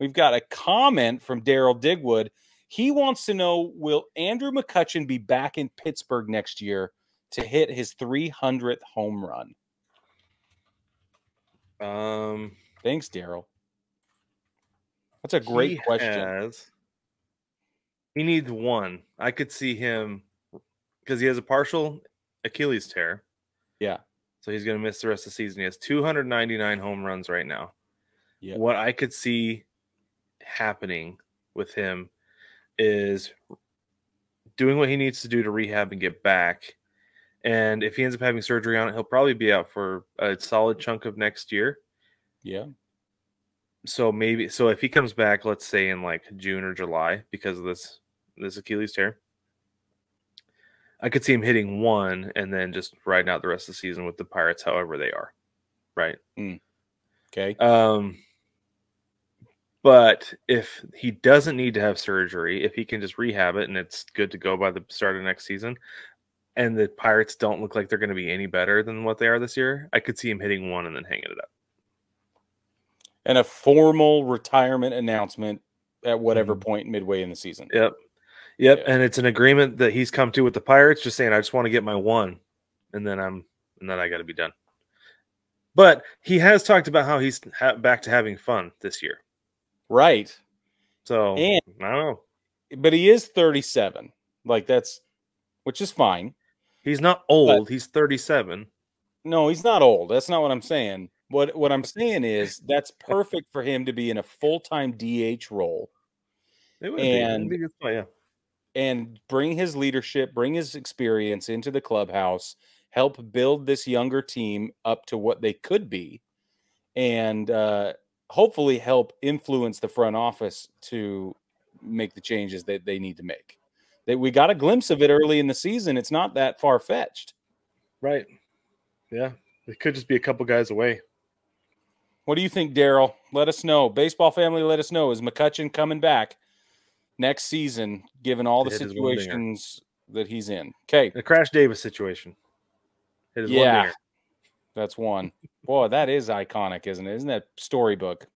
we've got a comment from Daryl Digwood. He wants to know Will Andrew McCutchen be back in Pittsburgh next year to hit his 300th home run? Um, Thanks, Daryl. That's a great he question. has- he needs one. I could see him because he has a partial Achilles tear. Yeah. So he's going to miss the rest of the season. He has 299 home runs right now. Yeah. What I could see happening with him is doing what he needs to do to rehab and get back. And if he ends up having surgery on it, he'll probably be out for a solid chunk of next year. Yeah. So maybe so if he comes back, let's say in like June or July because of this this Achilles tear, I could see him hitting one and then just riding out the rest of the season with the Pirates, however they are. Right. Okay. Um, but if he doesn't need to have surgery, if he can just rehab it and it's good to go by the start of next season, and the Pirates don't look like they're going to be any better than what they are this year, I could see him hitting one and then hanging it up. And a formal retirement announcement at whatever Mhm. point midway in the season. Yep. Yep. Yeah. And it's an agreement that he's come to with the Pirates, just saying, I just want to get my one, and then I'm, and then I got to be done. But he has talked about how he's ha- back to having fun this year. Right. So And- I don't know. But he is 37. Like that's which is fine. He's not old. he's 37. No, he's not old. That's not what I'm saying. What what I'm saying is that's perfect for him to be in a full-time DH role It would And- be yeah. and bring his leadership, bring his experience into the clubhouse, help build this younger team up to what they could be, and uh, hopefully help influence the front office to make the changes that they need to make. That we got a glimpse of it early in the season. It's not that far fetched. Right. Yeah. It could just be a couple guys away. What do you think, Daryl? Let us know. Baseball family, let us know. Is McCutchen coming back next season, given all the hit his one dinger. situations that he's in? Okay. The Crash Davis situation. Hit his one Yeah. That's one. Boy, that is iconic, isn't it? Isn't that storybook?